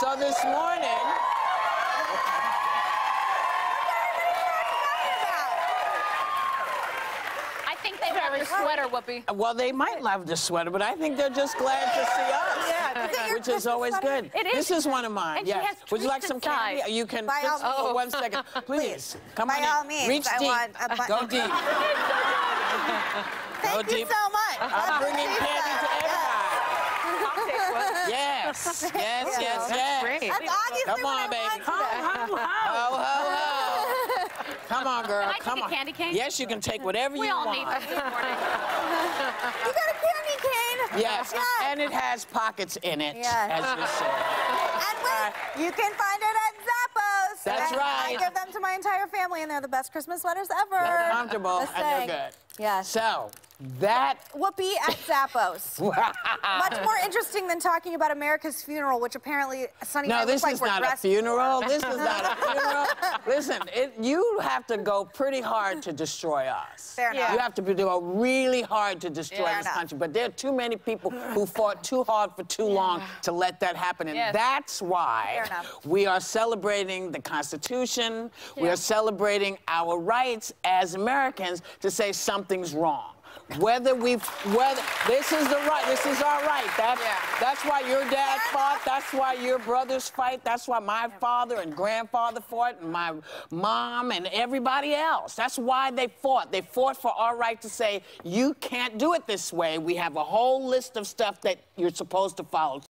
So this morning, I think they love the sweater, Whoopi. well, they might love the sweater, but I think they're just glad to see us. Yeah. Is it your Which is always Christmas good. It is. This is one of mine. And she yes. has Would you like some inside. candy? You can. By just all oh, for means. one second, please. Come By on in. all means, Reach I deep. want a Go deep. Thank Go you deep. so much. I'm bringing candy to everybody. Yes. Yes. Yes. Yes. Yes. great. That's obviously Come what on, I baby. want Ho, today. ho, ho. Come on, girl. Can I take Come a on. candy cane? Yes, you can take whatever We you all want. need this morning. You got a candy cane? Yes. Yes. And it has pockets in it, Yes. as you said. And wait, you can find it at Zappos. That's And right. I give them to my entire family, and they're the best Christmas sweaters ever. They're comfortable Just and they're good. Yes. So that. Whoopi at Zappos. Much more interesting than talking about America's funeral, which apparently Sunny No, this like is not a funeral. This is not a funeral. Listen, it, you have to go pretty hard to destroy us. Fair enough. You have to be- go really hard to destroy Fair this enough. country. But there are too many people who fought too hard for too long to let that happen. And Yes. that's why we are celebrating the Constitution. We Yeah. are celebrating our rights as Americans to say something's wrong. Whether we've, whether, this is the right, this is our right. That's, Yeah. that's why your dad fought. That's why your brothers fight. That's why my father and grandfather fought, and my mom and everybody else. That's why they fought. They fought for our right to say, you can't do it this way. We have a whole list of stuff that you're supposed to follow.